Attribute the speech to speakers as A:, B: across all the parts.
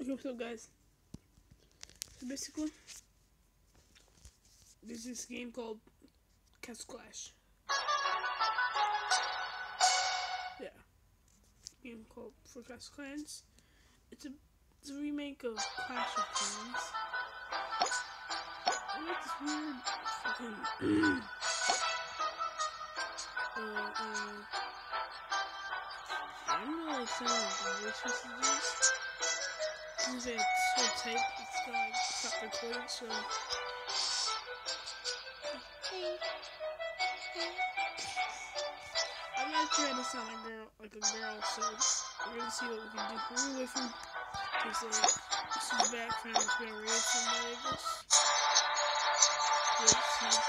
A: Okay, what's up, guys? So basically, there's this game called Clash. Yeah, game called for Clash Clans. It's a it's a remake of Clash of Clans. I like this weird fucking uh, uh, I don't know like some like messages. Because it's so tight, it's gonna like recording, so. I'm to sound like a girl, like a girl, so we're gonna see what we can do. We're for him say, this is back from it's gonna somebody of. Let's see.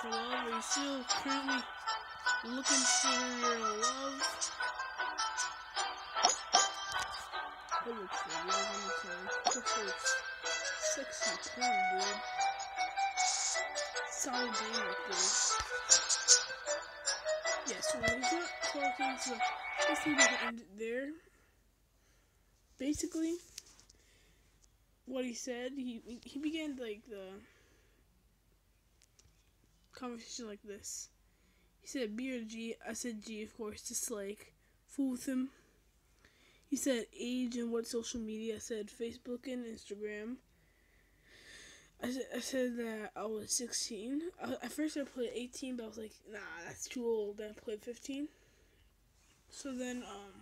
A: for love. Are you still currently looking for your love? I look for love anytime. Looks like sexy porn, dude. Solid game right there. Yeah, so when he's not talking, so I think we end it there basically what he said he he began like the conversation like this he said b or g i said g of course just like fool with him he said age and what social media i said facebook and instagram I said, I said that I was 16. I, at first I played 18, but I was like, nah, that's too old. Then I played 15. So then, um,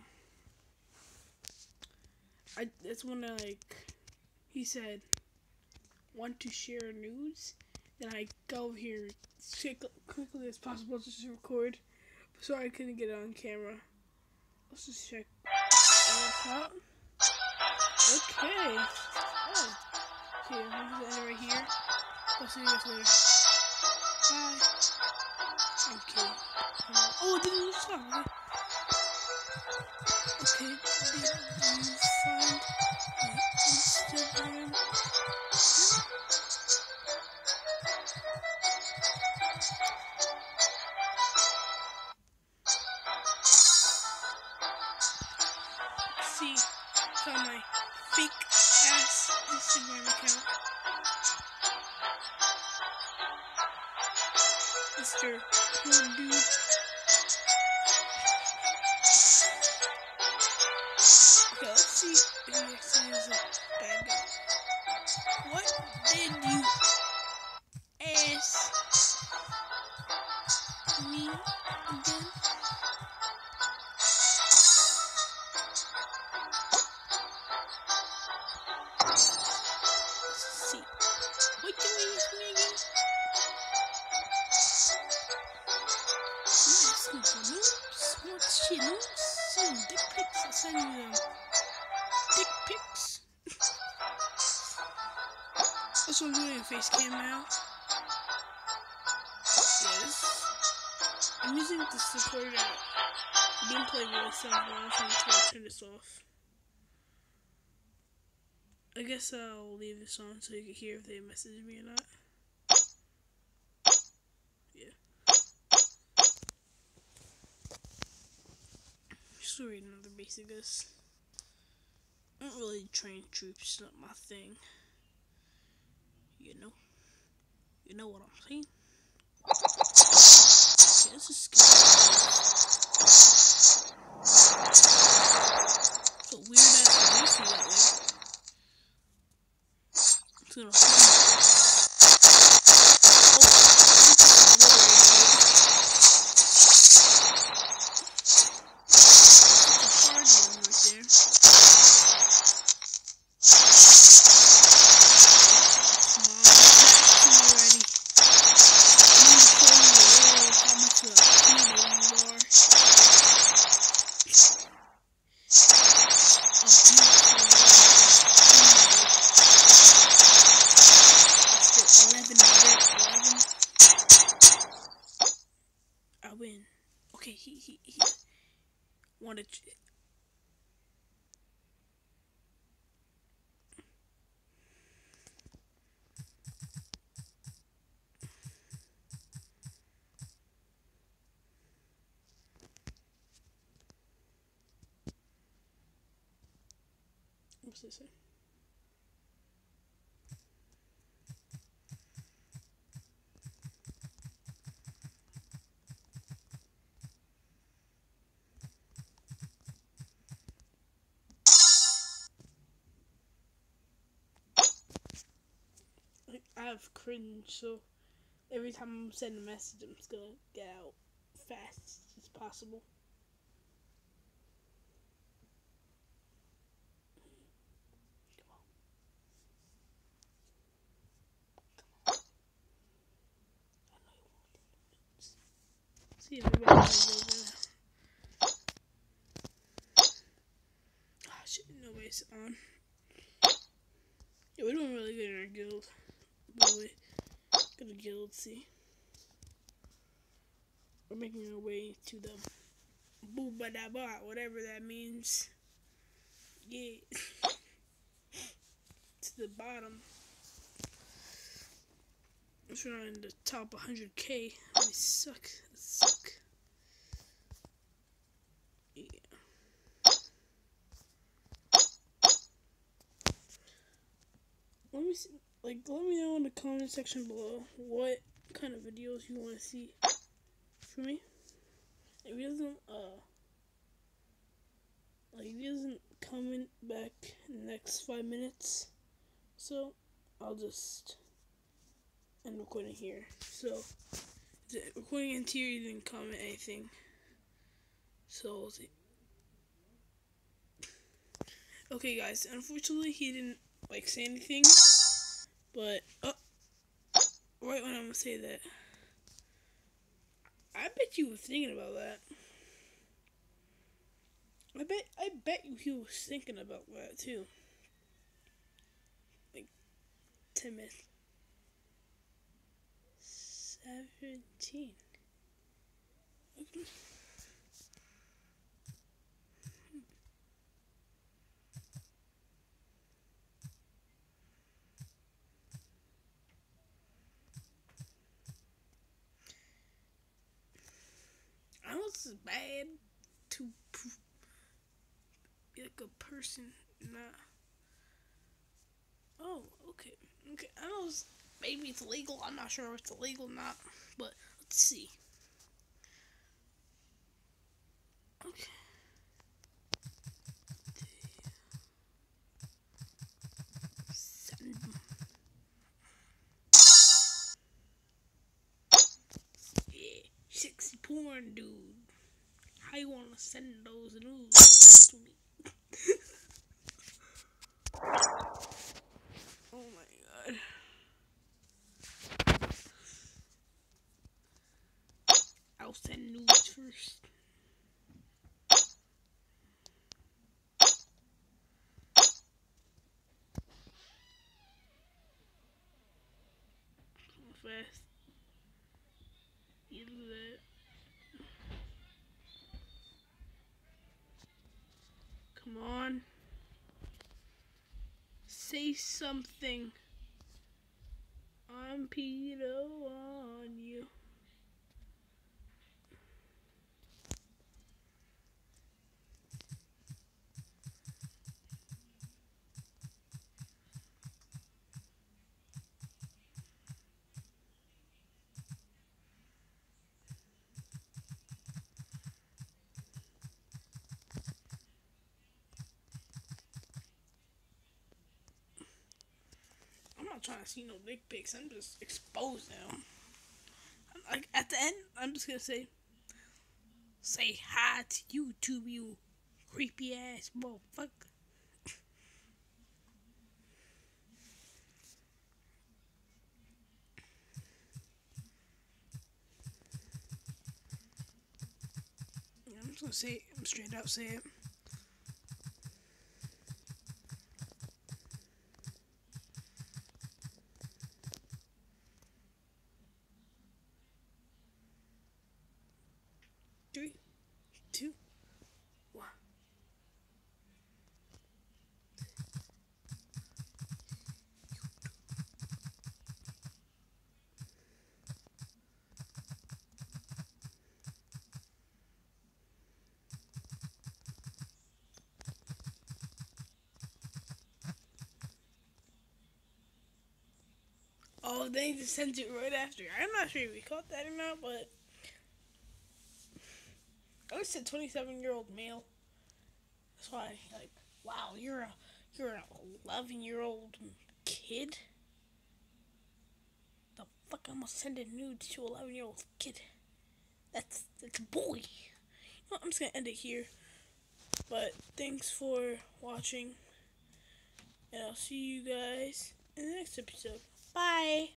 A: I that's when I like he said want to share news. Then I go here quick, quickly as possible just to record. Sorry I couldn't get it on camera. Let's just check. Okay. Oh. Okay, I'm just end right here. I'll see you guys later. Bye. Okay. Oh, it didn't stop. Mr. Dude. Okay, let's see if he actually is a bad guy. What send you dick pics. That's what I'm doing face cam now. Yes. I'm using the supported app. Gameplay wrong, so I'm just gonna turn this off. I guess I'll leave this on so you can hear if they message me or not. Yeah. Just read another basic this. I don't really train troops, not my thing. You know? You know what I'm saying? Okay, this is It's a weird ass that way. It's gonna What's this say? I have cringe, so every time I'm sending a message, I'm just gonna get out fast as possible. See if everybody goes Ah, shit, nobody's on. Yeah, we're doing really good in our guild boy. Gonna guild, see. We're making our way to the booba da ba, whatever that means. Yeah. to the bottom. We're not in the top 100k, we suck. suck. Yeah. Let me see like let me know in the comment section below what kind of videos you want to see for me. If he doesn't uh like if he doesn't comment back in the next five minutes, so I'll just end recording here. So recording ends here, you didn't comment anything. So Okay guys, unfortunately he didn't like say anything. But, oh, right when I'm gonna say that, I bet you were thinking about that. I bet, I bet you he was thinking about that too. Like, 10 minutes. 17. Okay. Is bad to be like a person, not. Oh, okay. Okay, I know maybe it's legal. I'm not sure if it's illegal or not, but let's see. Okay. sexy porn dude. How you wanna send those news to me? oh my god. I'll send news first. Fast. You Come on. Say something. I'm pedo on you. Not trying to see no dick pics. I'm just exposing them. Like at the end, I'm just gonna say, say hi to YouTube, you creepy ass motherfucker. I'm just gonna say it. I'm straight up say it. Oh, they just sent it right after. I'm not sure if we caught that or not, but I was a 27 year old male. That's why, like, wow, you're a you're an 11 year old kid. The fuck, I'm gonna send a nude to 11 year old kid. That's that's a boy. You know, I'm just gonna end it here. But thanks for watching, and I'll see you guys in the next episode. Bye.